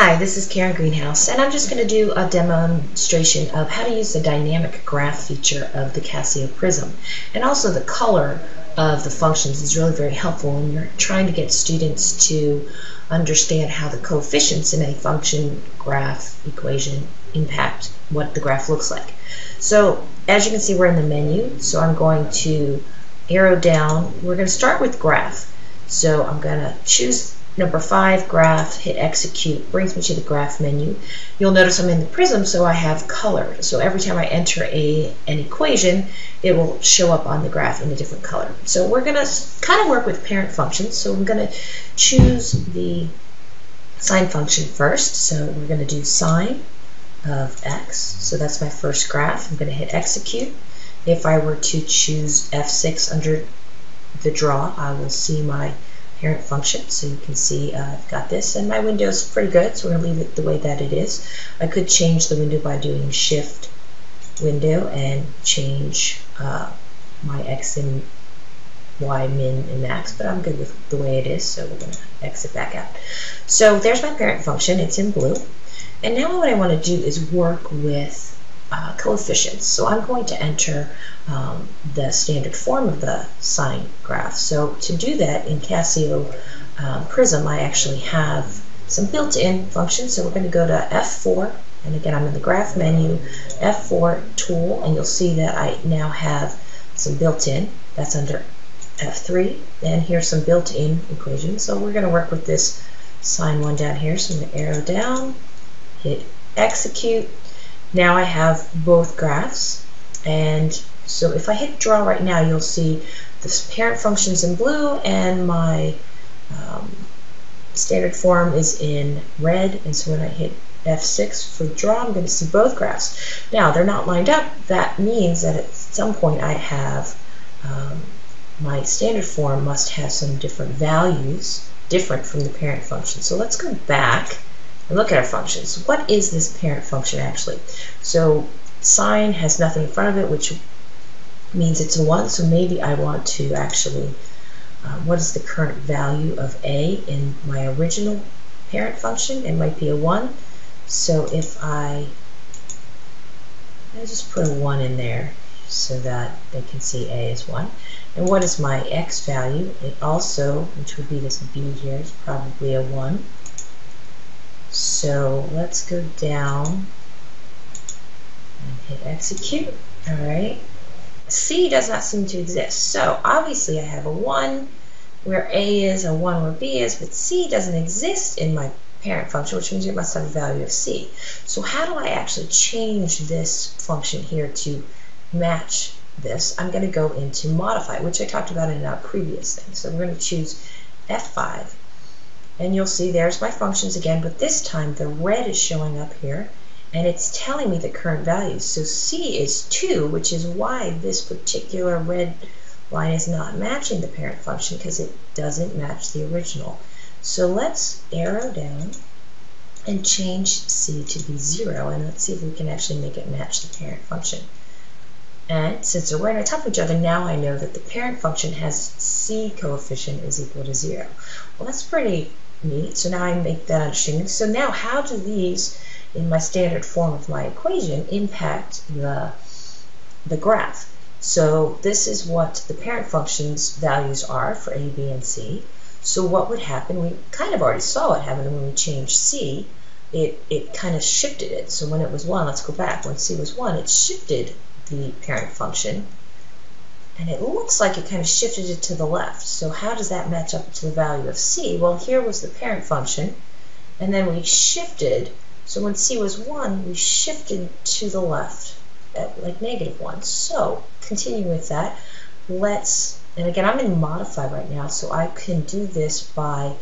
Hi, this is Karen Greenhaus, and I'm just going to do a demonstration of how to use the dynamic graph feature of the Casio Prizm. And also the color of the functions is really very helpful when you're trying to get students to understand how the coefficients in a function graph equation impact what the graph looks like. So as you can see, we're in the menu, so I'm going to arrow down. We're going to start with graph. So I'm going to choose Number five, graph, hit execute, brings me to the graph menu. You'll notice I'm in the Prizm, so I have color. So every time I enter a, an equation, it will show up on the graph in a different color. So we're going to kind of work with parent functions. So I'm going to choose the sine function first. So we're going to do sine of x. So that's my first graph. I'm going to hit execute. If I were to choose F6 under the draw, I will see my parent function. So you can see uh, I've got this and my window is pretty good so we're to leave it the way that it is. I could change the window by doing shift window and change uh, my X and Y min and max but I'm good with the way it is so we're going to exit back out. So there's my parent function. It's in blue. And now what I want to do is work with uh, coefficients. So I'm going to enter um, the standard form of the sine graph. So to do that in Casio um, Prizm, I actually have some built-in functions. So we're going to go to F4, and again, I'm in the graph menu, F4 tool, and you'll see that I now have some built-in. That's under F3, and here's some built-in equations. So we're going to work with this sine one down here. So I'm going to arrow down, hit execute, now I have both graphs and so if I hit draw right now you'll see the parent functions in blue and my um, standard form is in red and so when I hit F6 for draw I'm going to see both graphs. Now they're not lined up that means that at some point I have um, my standard form must have some different values different from the parent function. So let's go back and look at our functions. What is this parent function actually? So sine has nothing in front of it, which means it's a 1, so maybe I want to actually, um, what is the current value of a in my original parent function? It might be a 1. So if I, I just put a 1 in there so that they can see a is 1. And what is my x value? It also, which would be this b here, is probably a 1. So let's go down and hit execute. All right. C does not seem to exist. So obviously I have a 1 where A is, a 1 where B is, but C doesn't exist in my parent function, which means it must have a value of C. So how do I actually change this function here to match this? I'm going to go into modify, which I talked about in a previous thing. So we're going to choose F5 and you'll see there's my functions again, but this time the red is showing up here and it's telling me the current values. So C is 2, which is why this particular red line is not matching the parent function because it doesn't match the original. So let's arrow down and change C to be 0 and let's see if we can actually make it match the parent function. And since they're right on top of each other, now I know that the parent function has C coefficient is equal to 0. Well, that's pretty neat. So now I make that understanding. So now how do these, in my standard form of my equation, impact the, the graph? So this is what the parent function's values are for a, b, and c. So what would happen, we kind of already saw what happened when we changed c. It, it kind of shifted it. So when it was 1, let's go back. When c was 1, it shifted the parent function and it looks like it kind of shifted it to the left. So how does that match up to the value of c? Well, here was the parent function, and then we shifted. So when c was 1, we shifted to the left at like negative 1. So continue with that. Let's, and again, I'm in modify right now, so I can do this by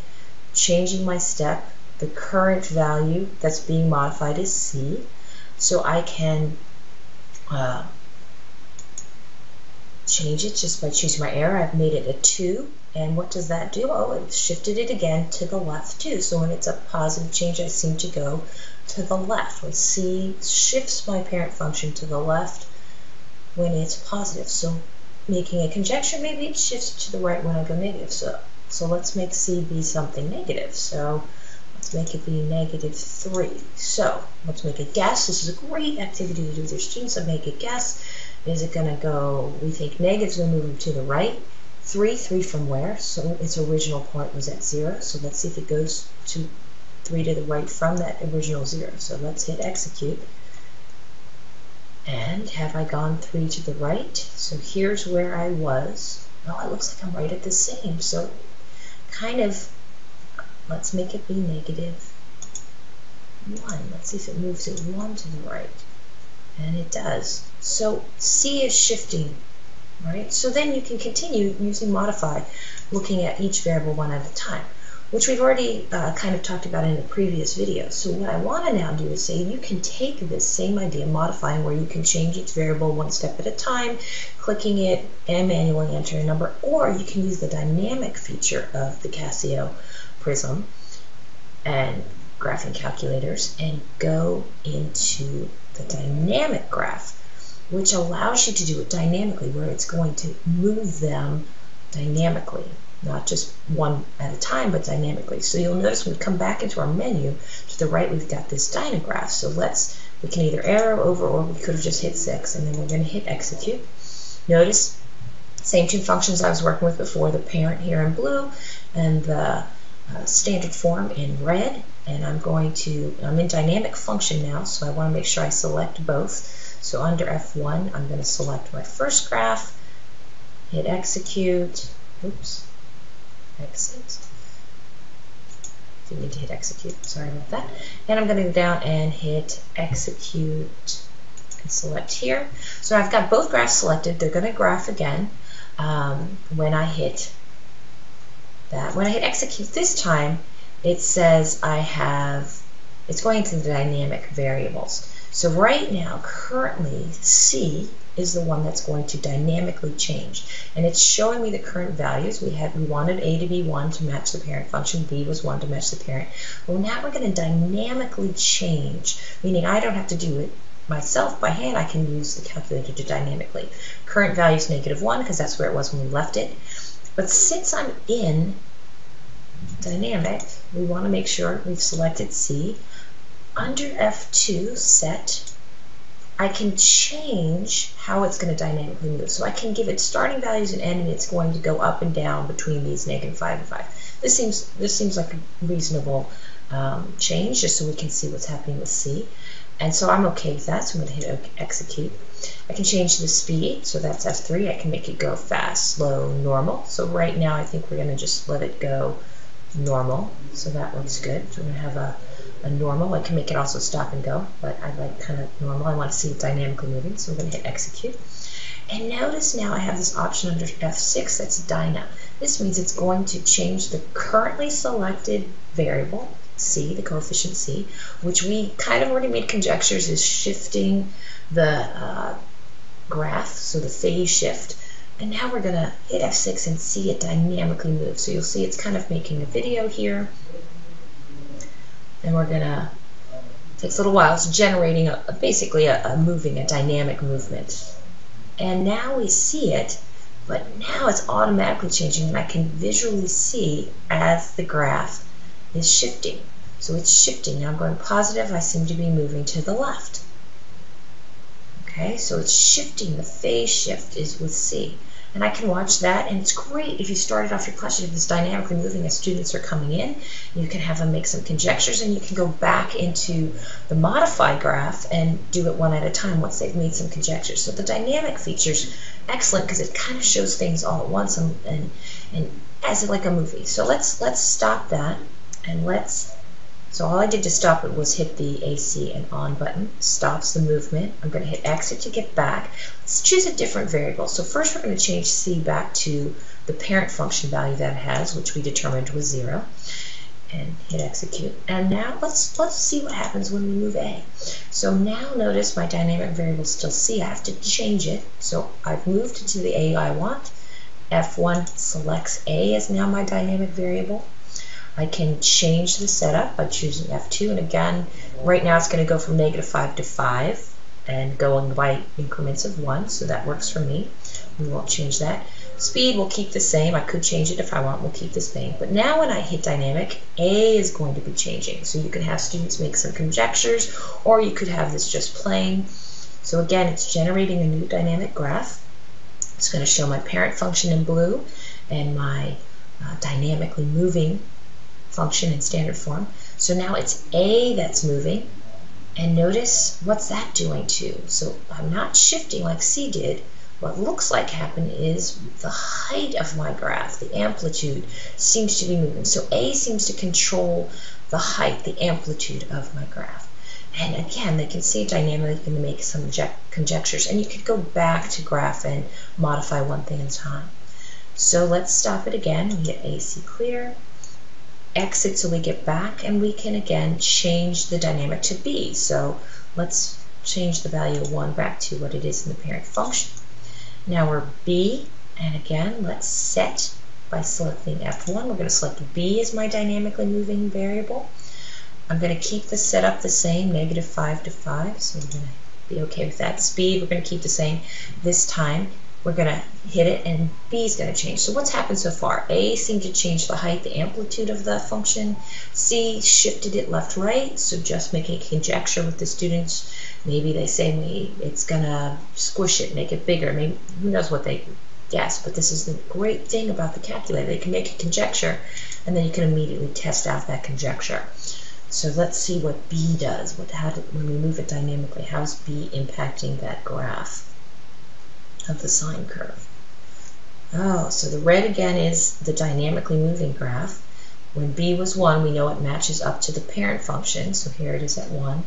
changing my step. The current value that's being modified is c. So I can uh, change it just by choosing my error. I've made it a 2. And what does that do? Oh, it shifted it again to the left too. So when it's a positive change, I seem to go to the left. When C shifts my parent function to the left when it's positive. So making a conjecture, maybe it shifts to the right when I go negative. So, so let's make C be something negative. So let's Let's make it be negative 3. So let's make a guess. This is a great activity to do with your students. So make a guess. Is it going to go, we think negative's going to move to the right. 3, 3 from where? So its original point was at 0. So let's see if it goes to 3 to the right from that original 0. So let's hit execute. And have I gone 3 to the right? So here's where I was. Oh, it looks like I'm right at the same. So kind of, let's make it be negative 1. Let's see if it moves it 1 to the right. And it does. So C is shifting, right? So then you can continue using modify, looking at each variable one at a time which we've already uh, kind of talked about in a previous video. So what I want to now do is say you can take this same idea, modifying where you can change each variable one step at a time, clicking it and manually enter a number, or you can use the dynamic feature of the Casio Prizm and graphing calculators and go into the dynamic graph, which allows you to do it dynamically, where it's going to move them dynamically not just one at a time, but dynamically. So you'll notice when we come back into our menu, to the right we've got this dynagraph. So let's, we can either arrow over or we could have just hit 6, and then we're going to hit execute. Notice, same two functions I was working with before, the parent here in blue and the uh, standard form in red. And I'm going to, I'm in dynamic function now, so I want to make sure I select both. So under F1, I'm going to select my first graph, hit execute, oops, exit. You need to hit execute, sorry about that. And I'm going to go down and hit execute and select here. So I've got both graphs selected. They're going to graph again um, when I hit that. When I hit execute this time, it says I have, it's going into the dynamic variables. So right now, currently, C is the one that's going to dynamically change. And it's showing me the current values. We had we wanted A to be 1 to match the parent function, B was 1 to match the parent. Well, now we're going to dynamically change, meaning I don't have to do it myself by hand. I can use the calculator to dynamically. Current value is negative 1 because that's where it was when we left it. But since I'm in dynamic, we want to make sure we've selected C. Under F2, set I can change how it's going to dynamically move. So I can give it starting values and end, and it's going to go up and down between these negative 5 and 5. This seems, this seems like a reasonable um, change, just so we can see what's happening with C. And so I'm okay with that, so I'm going to hit execute. I can change the speed, so that's F3. I can make it go fast, slow, normal. So right now I think we're going to just let it go normal, so that looks good. So we're going to have a a normal. I can make it also stop and go, but I like kind of normal. I want to see it dynamically moving, so we're going to hit execute. And notice now I have this option under F6 that's Dyna. This means it's going to change the currently selected variable, C, the coefficient C, which we kind of already made conjectures is shifting the uh, graph, so the phase shift. And now we're going to hit F6 and see it dynamically move. So you'll see it's kind of making a video here and we're gonna takes a little while. It's generating a, a basically a, a moving, a dynamic movement. And now we see it, but now it's automatically changing, and I can visually see as the graph is shifting. So it's shifting. Now I'm going positive. I seem to be moving to the left. Okay, so it's shifting. The phase shift is with C and I can watch that. And it's great if you started off your class, you have this dynamically moving as students are coming in. You can have them make some conjectures, and you can go back into the modified graph and do it one at a time once they've made some conjectures. So the dynamic feature's excellent because it kind of shows things all at once and, and, and as like a movie. So let's let's stop that and let's so all I did to stop it was hit the AC and on button, stops the movement. I'm going to hit exit to get back. Let's choose a different variable. So first we're going to change C back to the parent function value that it has, which we determined was 0 and hit execute. And now let's let's see what happens when we move A. So now notice my dynamic variable is still C. I have to change it. So I've moved it to the A I want. F1 selects A as now my dynamic variable. I can change the setup by choosing F2 and again right now it's going to go from negative 5 to 5 and going by increments of 1 so that works for me. We won't change that. Speed will keep the same. I could change it if I want. We'll keep the same. But now when I hit dynamic, A is going to be changing. So you could have students make some conjectures, or you could have this just plain. So again, it's generating a new dynamic graph. It's going to show my parent function in blue and my uh, dynamically moving function in standard form. So now it's A that's moving. And notice what's that doing too? So I'm not shifting like C did. What looks like happened is the height of my graph, the amplitude, seems to be moving. So A seems to control the height, the amplitude of my graph. And again, they can see dynamically can make some conjectures. And you could go back to graph and modify one thing at a time. So let's stop it again. We hit AC clear exit so we get back and we can again change the dynamic to B. So let's change the value of 1 back to what it is in the parent function. Now we're B and again let's set by selecting F1. We're going to select B as my dynamically moving variable. I'm going to keep the setup the same, negative 5 to 5, so we're going to be okay with that. Speed, we're going to keep the same. This time, we're going to hit it and B is going to change. So what's happened so far? A seemed to change the height, the amplitude of the function. C shifted it left, right. So just making a conjecture with the students. Maybe they say maybe it's going to squish it, make it bigger. Maybe who knows what they guess. But this is the great thing about the calculator. They can make a conjecture and then you can immediately test out that conjecture. So let's see what B does. What, how did, when we move it dynamically, how is B impacting that graph? Of the sine curve. Oh, so the red again is the dynamically moving graph. When b was 1, we know it matches up to the parent function, so here it is at 1.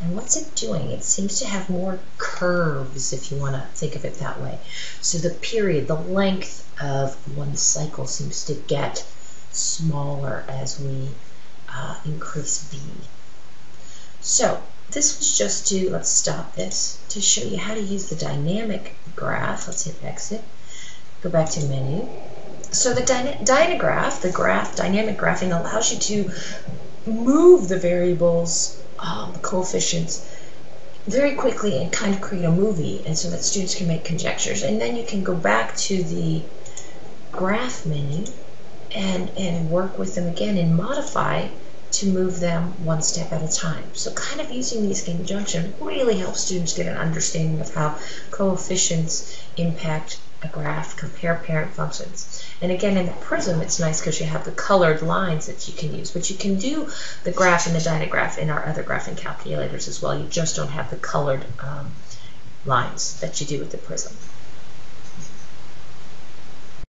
And what's it doing? It seems to have more curves, if you want to think of it that way. So the period, the length of one cycle seems to get smaller as we uh, increase b. So this was just to, let's stop this, to show you how to use the dynamic graph. Let's hit exit. Go back to menu. So the dyna dynagraph, the graph, dynamic graphing allows you to move the variables, um, the coefficients, very quickly and kind of create a movie and so that students can make conjectures. And then you can go back to the graph menu and, and work with them again and modify to move them one step at a time. So kind of using these conjunctions really helps students get an understanding of how coefficients impact a graph, compare parent functions. And again, in the Prizm, it's nice because you have the colored lines that you can use. But you can do the graph and the dynagraph in our other graphing calculators as well. You just don't have the colored um, lines that you do with the Prizm.